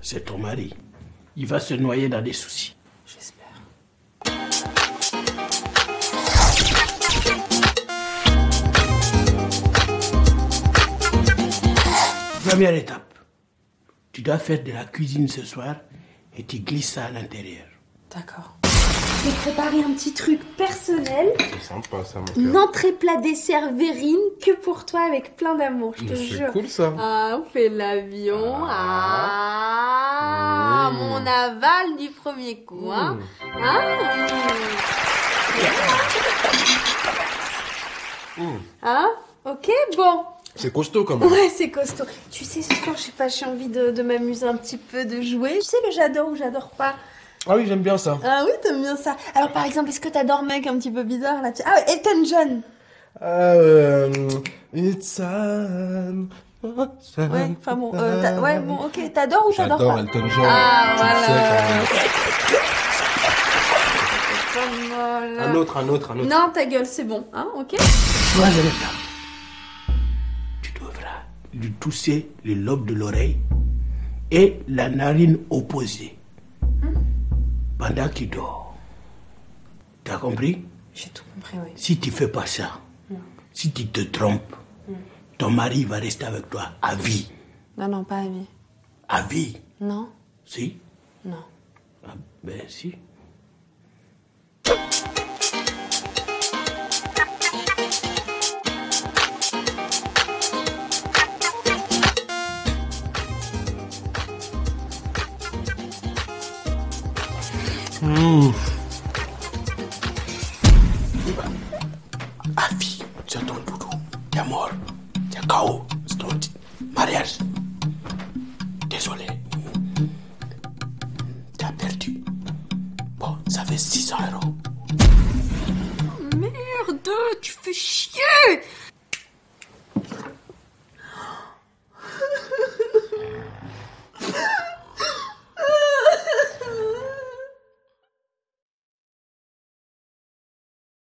c'est ton mari. Il va se noyer dans des soucis. J'espère. Première étape. Tu dois faire de la cuisine ce soir et tu glisses ça à l'intérieur. D'accord. J'ai préparé un petit truc personnel. C'est sympa ça, mon Une cœur. entrée plat dessert Vérine que pour toi avec plein d'amour, je te C'est jure. cool ça. Ah, on fait l'avion. Ah, Mmh. mon aval du premier coup, hein. Ah. Hein Ok, bon. C'est costaud quand même. Ouais, c'est costaud. Tu sais, ce soir, je sais pas, j'ai envie de, de m'amuser un petit peu, de jouer. Tu sais, le j'adore ou j'adore pas. Ah oui, j'aime bien ça. Ah oui, t'aimes bien ça. Alors, par exemple, est-ce que t'adores mec un petit peu bizarre là tu- Ah ouais, Elton John. Euh, It's time. Ouais, enfin bon, euh, ouais, bon, ok, t'adores ou t'adores J'adore pas Elton John. Ah, voilà. Un autre, un autre, un autre. Non, ta gueule, c'est bon, hein, ok Troisième étape. Tu devras lui tousser le lobe de l'oreille et la narine opposée pendant qu'il dort. T'as compris? J'ai tout compris, oui. Si tu fais pas ça, si tu te trompes, ton mari va rester avec toi à vie. Non, non, pas ami. À vie? Non, Si? Non. Ah, Ben si. À vie, c'est ton doudou. T'es mort. T'es KO. C'est ton mariage. Désolé. T'as perdu. Bon, ça fait 600 euros. Merde, tu fais chier